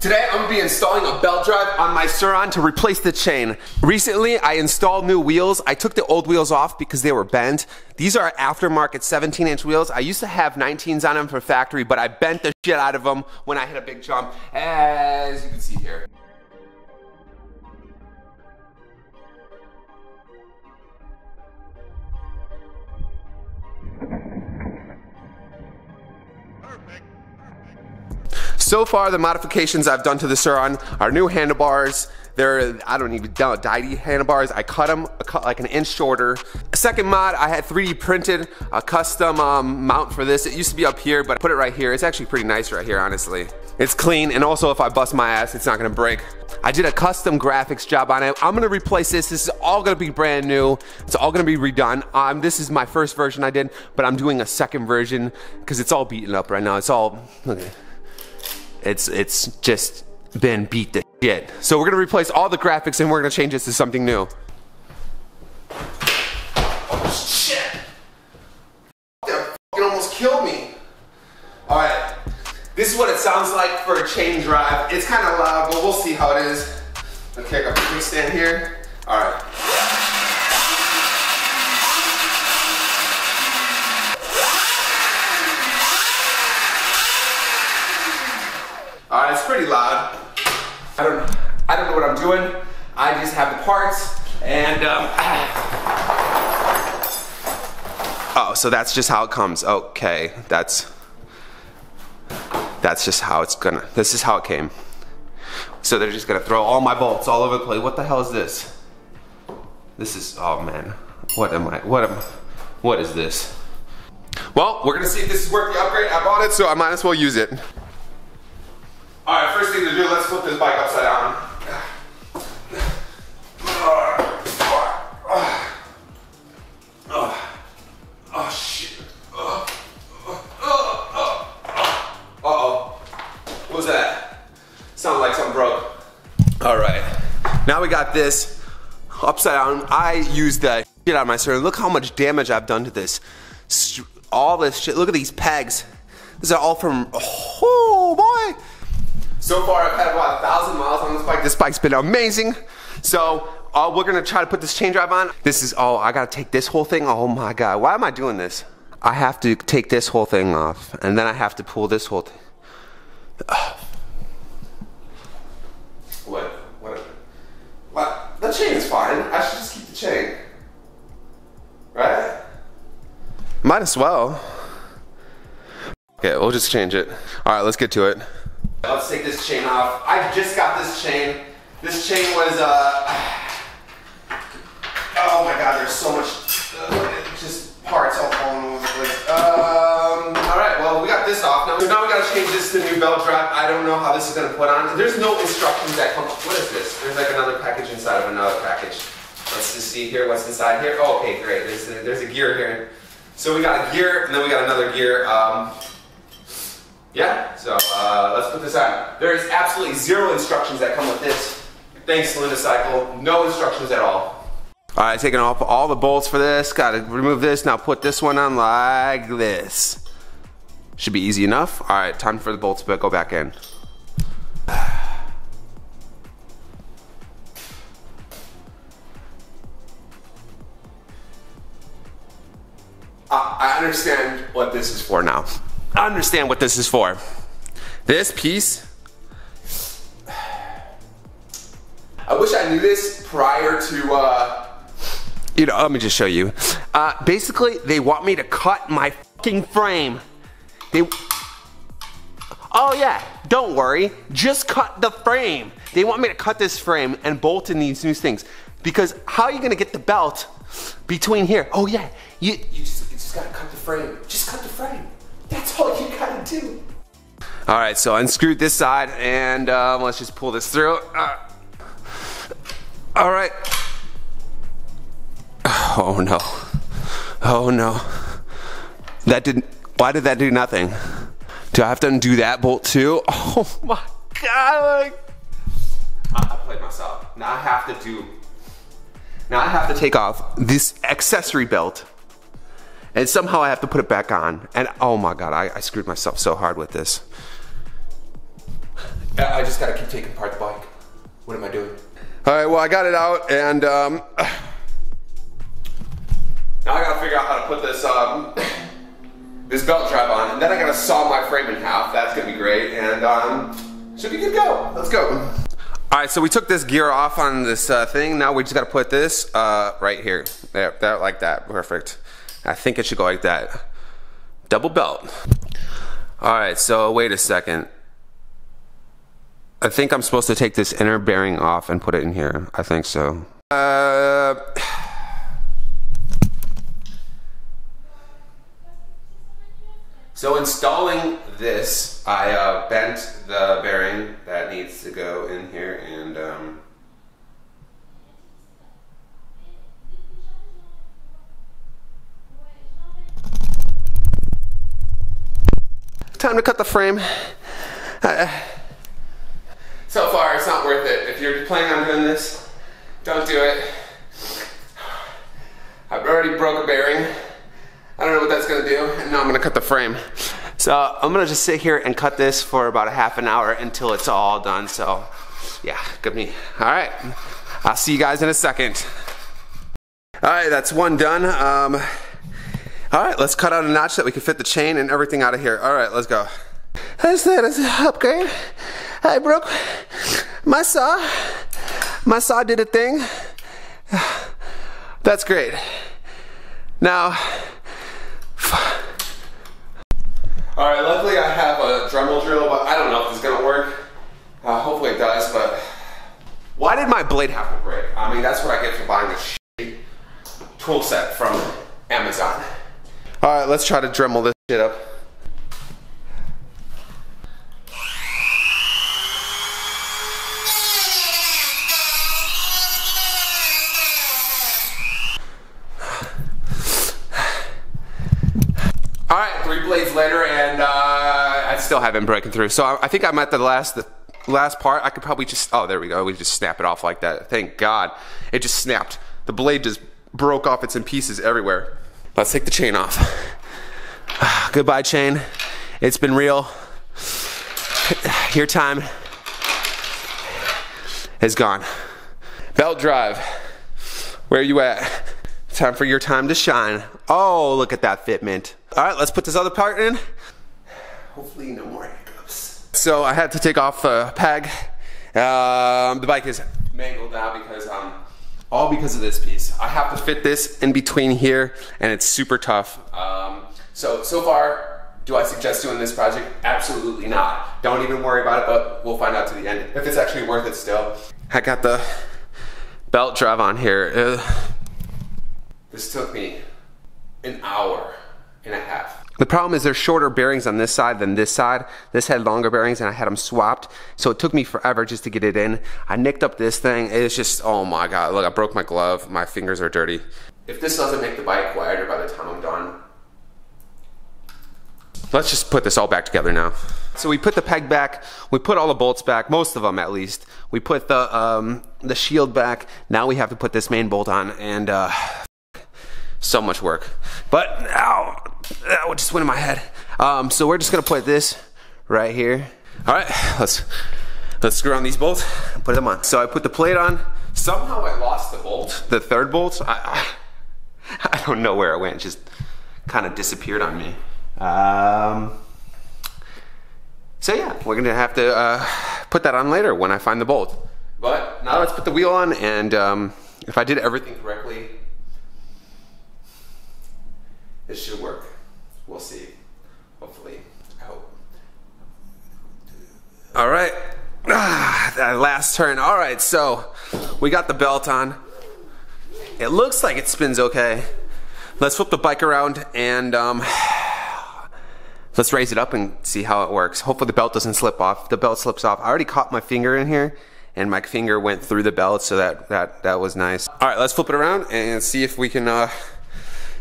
Today I'm gonna be installing a belt drive on my Sur-Ron to replace the chain. Recently I installed new wheels. I took the old wheels off because they were bent. These are aftermarket 17 inch wheels. I used to have 19s on them for factory, but I bent the shit out of them when I hit a big jump, as you can see here. So far, the modifications I've done to the Sur-Ron are new handlebars. They're, I don't even know, Dydy handlebars. I cut them like an inch shorter. Second mod, I had 3D printed a custom um, mount for this. It used to be up here, but I put it right here. It's actually pretty nice right here, honestly. It's clean, and also if I bust my ass, it's not gonna break. I did a custom graphics job on it. I'm gonna replace this. This is all gonna be brand new. It's all gonna be redone. Um, this is my first version I did, but I'm doing a second version because it's all beaten up right now. It's all, it. It's it's just been beat to shit. So we're gonna replace all the graphics and we're gonna change this to something new. Oh shit! That almost killed me. All right, this is what it sounds like for a chain drive. It's kind of loud, but we'll see how it is. Okay, I got a stand here. All right. All right, it's pretty loud. I don't, I don't know what I'm doing. I just have the parts and, um, oh, so that's just how it comes. Okay, that's, that's just how it's gonna, this is how it came. So they're just gonna throw all my bolts all over the place. What the hell is this? This is, oh man, what am I, what am, what is this? Well, we're gonna see if this is worth the upgrade. I bought it, so I might as well use it. All right, first thing to do, let's flip this bike upside down. Now we got this upside down. I used the shit out of my Sur-Ron. Look how much damage I've done to this. All this shit, look at these pegs. These are all from, oh boy. So far, I've had about a thousand miles on this bike. This bike's been amazing. So uh, we're gonna try to put this chain drive on. This is, oh, I gotta take this whole thing. Oh my God, why am I doing this? I have to take this whole thing off and then I have to pull this whole thing. Might as well. Okay, we'll just change it. All right, let's get to it. Let's take this chain off. I just got this chain. This chain was, uh, oh my god, there's so much, uh, just parts all falling over the place. Um, all right, well, we got this off. Now, now we gotta change this to new belt drive. I don't know how this is gonna put on. There's no instructions that come, what is this? There's like another package inside of another package. Let's just see here what's inside here. Oh, okay, great. There's there's a gear here. So we got a gear, and then we got another gear. Um, yeah, so uh, let's put this on. There is absolutely zero instructions that come with this. Thanks, Linda Cycle. No instructions at all. All right, taking off all the bolts for this. Got to remove this. Now put this one on like this. Should be easy enough. All right, time for the bolts to go back in. Understand what this is for now I understand what this is for. This piece, I wish I knew this prior to, uh, you know, let me just show you. Uh, basically, they want me to cut my fucking frame. They, oh yeah, don't worry, just cut the frame. They want me to cut this frame and bolt in these new things. Because how are you gonna get the belt between here? Oh yeah, you, you, just, you just gotta cut the frame. Just cut the frame. That's all you gotta do. All right, so unscrewed this side and um, let's just pull this through. Uh, all right. Oh no. Oh no. That didn't, why did that do nothing? Do I have to undo that bolt too? Oh my God. I played myself. Now I have to do, now I have to take off this accessory belt and somehow I have to put it back on. And oh my God, I, I screwed myself so hard with this. I just gotta keep taking apart the bike. What am I doing? All right, well, I got it out and um, now I gotta figure out how to put this um, this belt drive on, and then I gotta saw my frame in half. That's gonna be great, and um, should be good to go. Let's go. All right, so we took this gear off on this uh, thing. Now we just gotta put this uh, right here. There, there, like that, perfect. I think it should go like that. Double belt. All right, so wait a second. I think I'm supposed to take this inner bearing off and put it in here. I think so. Uh, so installing this, I uh, bent the bearing that needs to go in here and um, time to cut the frame. Uh, so far, it's not worth it. If you're planning on doing this, don't do it. I've already broke a bearing. I don't know what that's gonna do, and now I'm gonna cut the frame. So I'm gonna just sit here and cut this for about a half an hour until it's all done. So yeah, good me. All right, I'll see you guys in a second. All right, that's one done. Um, all right, let's cut out a notch that we can fit the chain and everything out of here. All right, let's go. That's that as an upgrade. I broke my saw. My saw did a thing. That's great. Now, all right, luckily I have a Dremel drill, but I don't know if is gonna work. Uh, hopefully it does, but why did my blade have to break? I mean, that's what I get for buying a shitty tool set from Amazon. All right, let's try to Dremel this shit up. All right, three blades later, and uh, I still haven't broken through. So I, I, think I'm at the last, the last part. I could probably just, oh, there we go. We just snap it off like that. Thank God. It just snapped. The blade just broke off. It's in pieces everywhere. Let's take the chain off. Goodbye, chain. It's been real. Your time is gone. Belt drive. Where are you at? Time for your time to shine. Oh, look at that fitment. All right, let's put this other part in. Hopefully no more hiccups. So I had to take off the peg. Um, the bike is mangled now because, um, all because of this piece. I have to fit this in between here and it's super tough. Um, so, so far, do I suggest doing this project? Absolutely not. Don't even worry about it, but we'll find out to the end if it's actually worth it still. I got the belt drive on here. Uh, this took me an hour and a half. The problem is there's shorter bearings on this side than this side. This had longer bearings and I had them swapped. So it took me forever just to get it in. I nicked up this thing. It's just, oh my God. Look, I broke my glove. My fingers are dirty. If this doesn't make the bike quieter by the time I'm done, let's just put this all back together now. So we put the peg back, we put all the bolts back, most of them at least. We put the, um, the shield back. Now we have to put this main bolt on and uh, so much work. But, ow, that just went in my head. Um, so we're just gonna put this right here. All right, let's let's screw on these bolts and put them on. So I put the plate on. Somehow I lost the bolt, the third bolt. I, I, I don't know where it went. It just kind of disappeared on me. Um, so yeah, we're gonna have to uh, put that on later when I find the bolt. But now let's put the wheel on and um, if I did everything correctly, it should work. We'll see. Hopefully. I hope. All right. Ah, that last turn. All right, so we got the belt on. It looks like it spins okay. Let's flip the bike around and um, let's raise it up and see how it works. Hopefully the belt doesn't slip off. The belt slips off. I already caught my finger in here and my finger went through the belt, so that, that, that was nice. All right, let's flip it around and see if we can uh,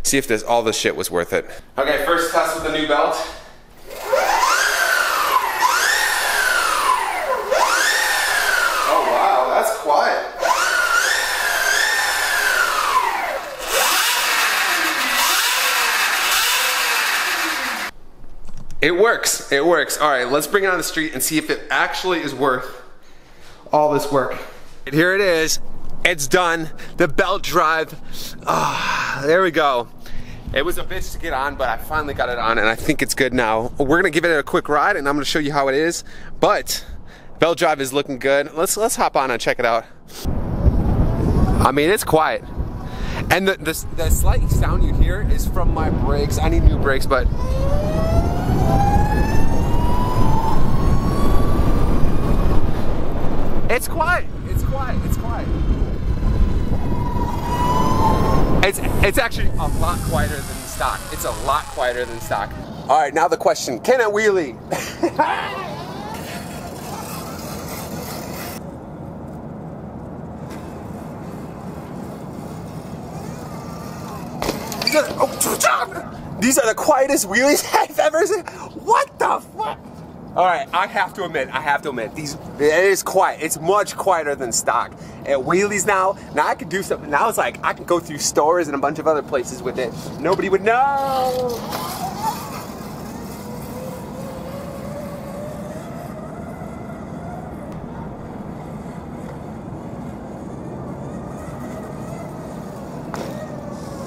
see if this all this shit was worth it. Okay, first test with the new belt. Oh wow, that's quiet. It works, it works. All right, let's bring it on the street and see if it actually is worth all this work. Here it is, it's done. The belt drive, oh, there we go. It was a bitch to get on, but I finally got it on and I think it's good now. We're gonna give it a quick ride and I'm gonna show you how it is, but belt drive is looking good. Let's, let's hop on and check it out. I mean, it's quiet. And the, the, the slight sound you hear is from my brakes. I need new brakes, but. It's quiet. It's quiet. It's, it's actually a lot quieter than stock. It's a lot quieter than stock. All right, now the question, can it wheelie? These are the quietest wheelies I've ever seen. What the fuck? All right, I have to admit, I have to admit, these it is quiet. It's much quieter than stock. And wheelies now, now I can do something. Now it's like I can go through stores and a bunch of other places with it. Nobody would know.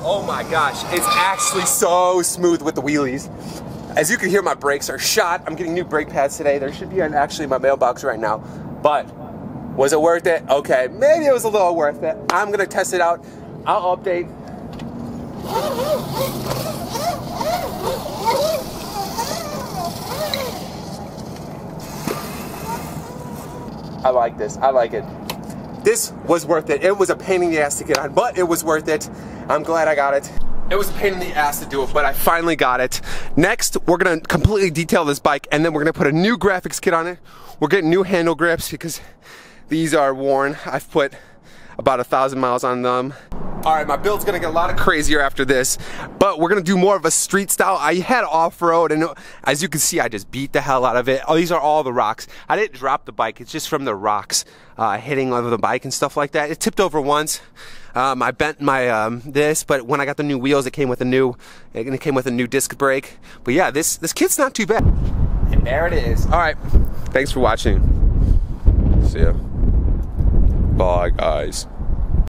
Oh my gosh, it's actually so smooth with the wheelies. As you can hear, my brakes are shot. I'm getting new brake pads today. There should be an actually in my mailbox right now. But was it worth it? Okay, maybe it was a little worth it. I'm gonna test it out. I'll update. I like this. I like it. This was worth it. It was a pain in the ass to get on, but it was worth it. I'm glad I got it. It was a pain in the ass to do it, but I finally got it. Next, we're gonna completely detail this bike and then we're gonna put a new graphics kit on it. We're getting new handle grips because these are worn. I've put about a thousand miles on them. All right, my build's gonna get a lot of crazier after this, but we're gonna do more of a street style. I had off-road, and as you can see, I just beat the hell out of it. Oh, these are all the rocks. I didn't drop the bike, it's just from the rocks uh, hitting over the bike and stuff like that. It tipped over once. Um, I bent my um, this, but when I got the new wheels, it came with a new it came with a new disc brake. But yeah, this this kit's not too bad. And there it is. All right, thanks for watching. See ya. Bye, guys.